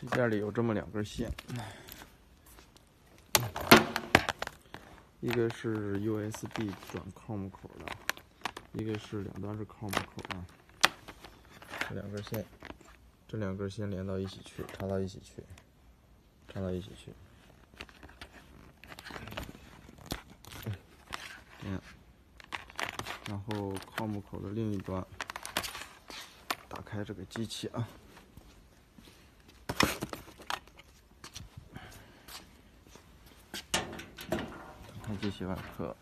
配件里有这么两根线，一个是 USB 转 COM 口的，一个是两端是 COM 口的。这两根线，这两根线连到一起去，插到一起去，插到一起去。嗯，然后 COM 口的另一端，打开这个机器啊。看机器外壳，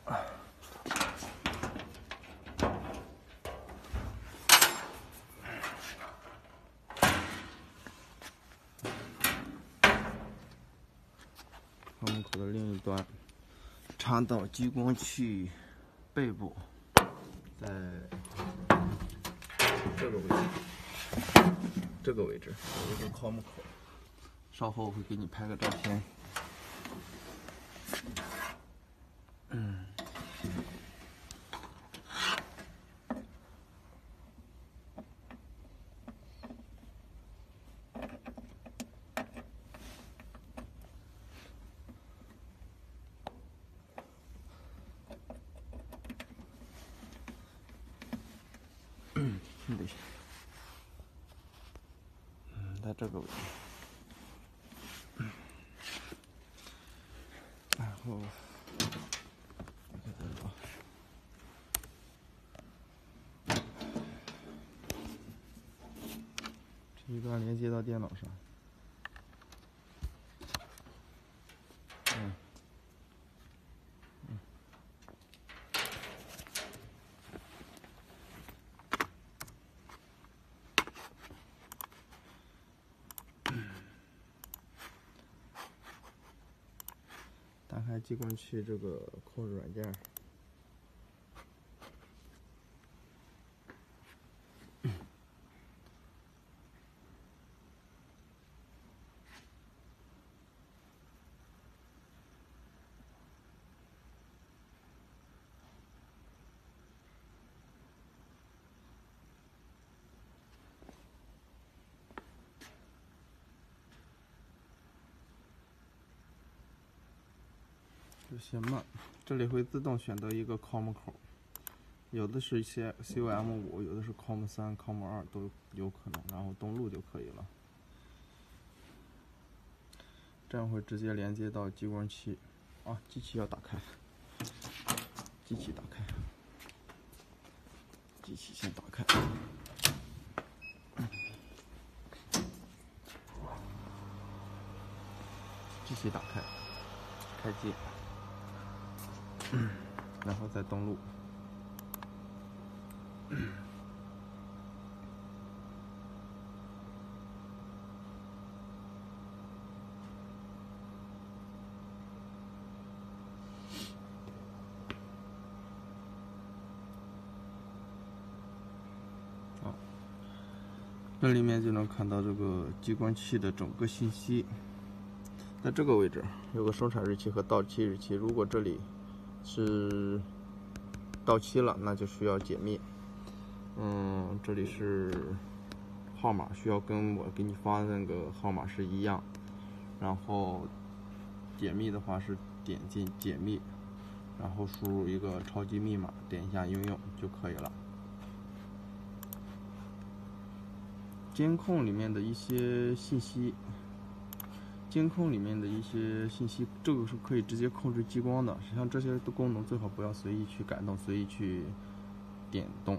防护口的另一端插到激光器背部，在这个位置，这个位置有一个 COM 口，稍后我会给你拍个照片。这里，嗯，在这个位置，然后。这。一段连接到电脑上，嗯，激光器这个控制软件。有些慢，这里会自动选择一个 COM 口，有的是一些 COM 五，有的是 COM 三、COM 二都有可能，然后登录就可以了。这样会直接连接到激光器。啊，机器要打开，机器打开，机器先打开，机器打开，开机。然后再登录。好，这里面就能看到这个激光器的整个信息。在这个位置有个生产日期和到期日期，如果这里。是到期了，那就需要解密。嗯，这里是号码，需要跟我给你发的那个号码是一样。然后解密的话是点进解密，然后输入一个超级密码，点一下应用就可以了。监控里面的一些信息。监控里面的一些信息，这个是可以直接控制激光的。像这些的功能，最好不要随意去改动，随意去点动。